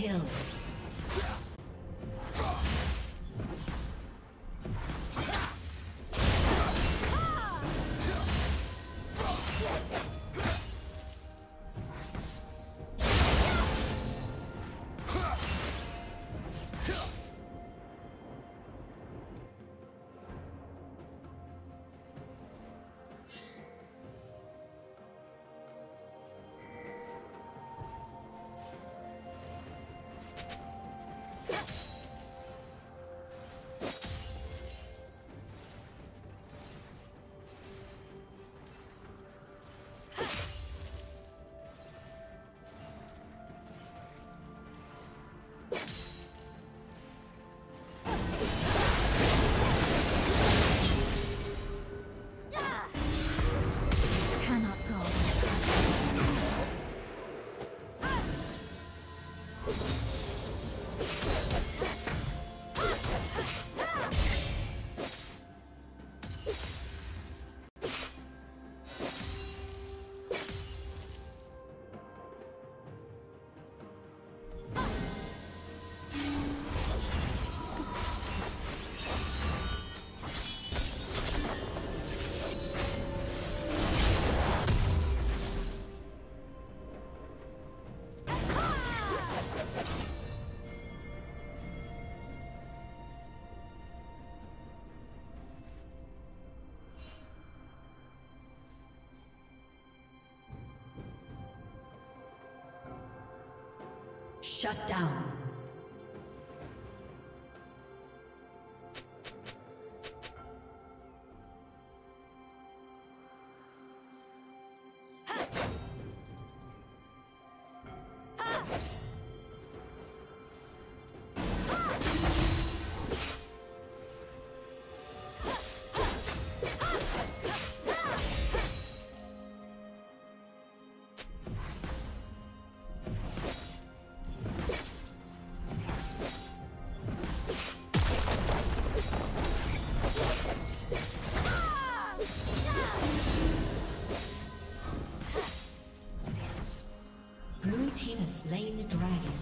kill. Shut down. slain the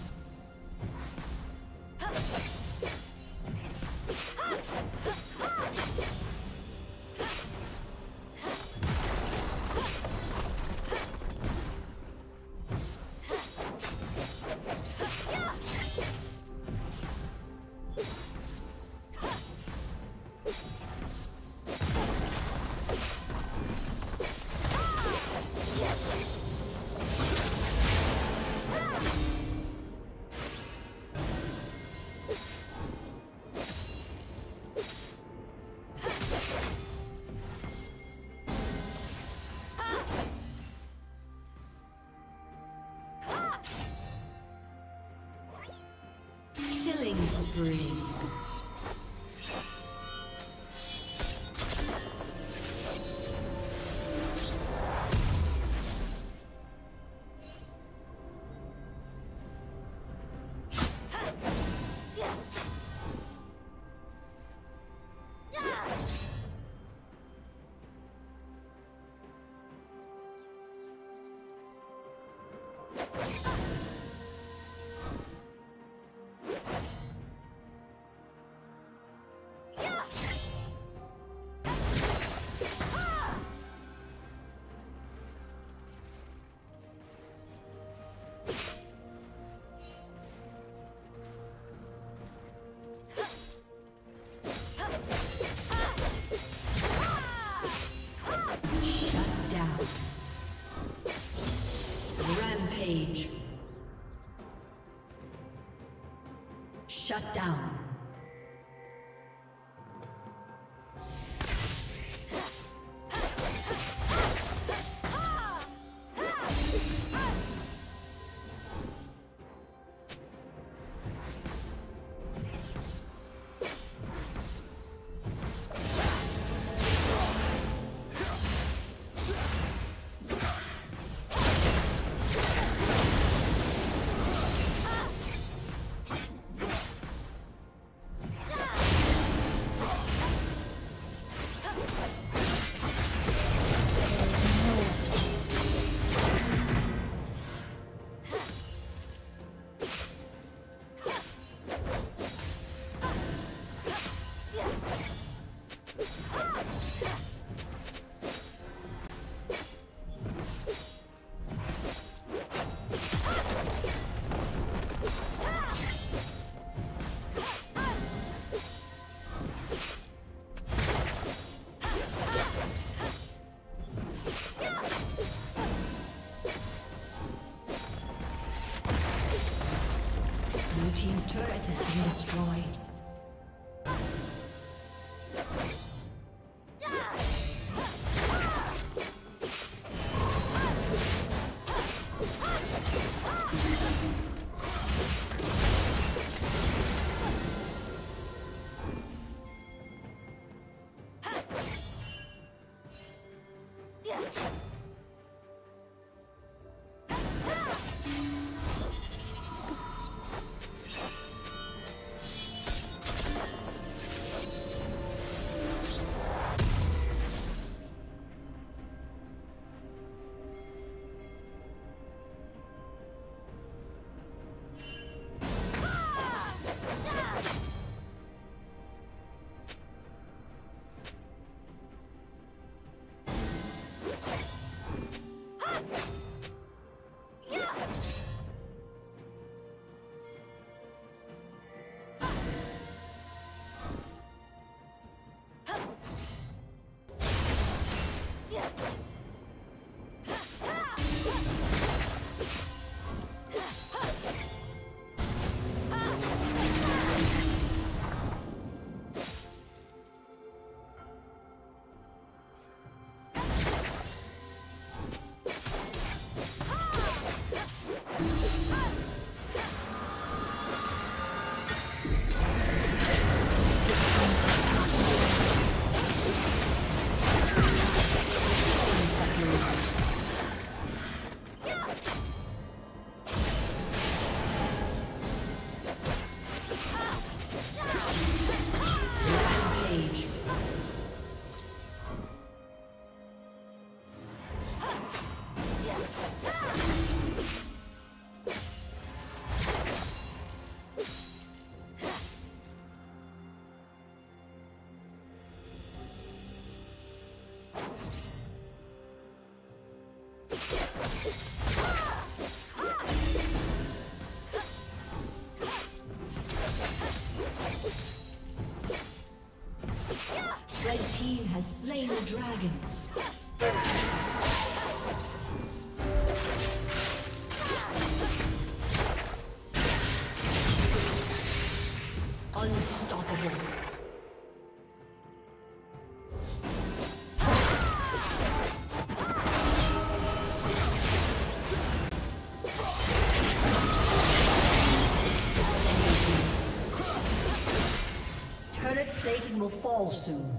dragon. spree. Shut down. Thank you. dragon. Unstoppable. will fall soon.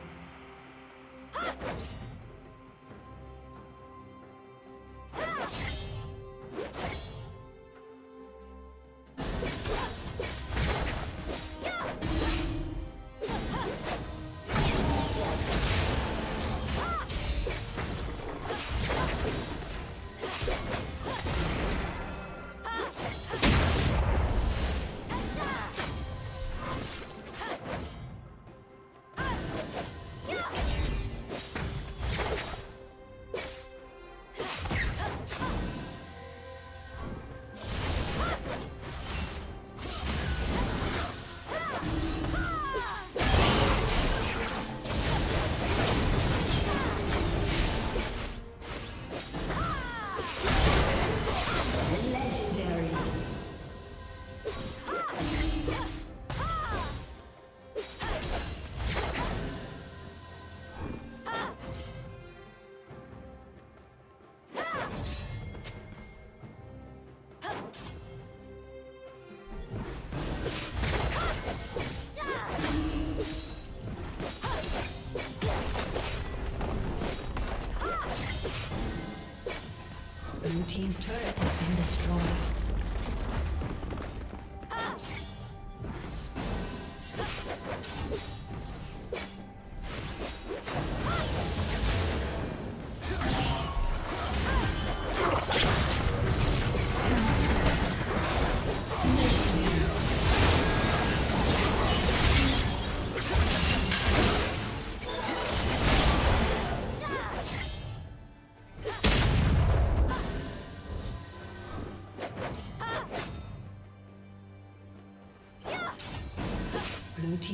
Team's turret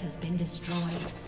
Has been destroyed.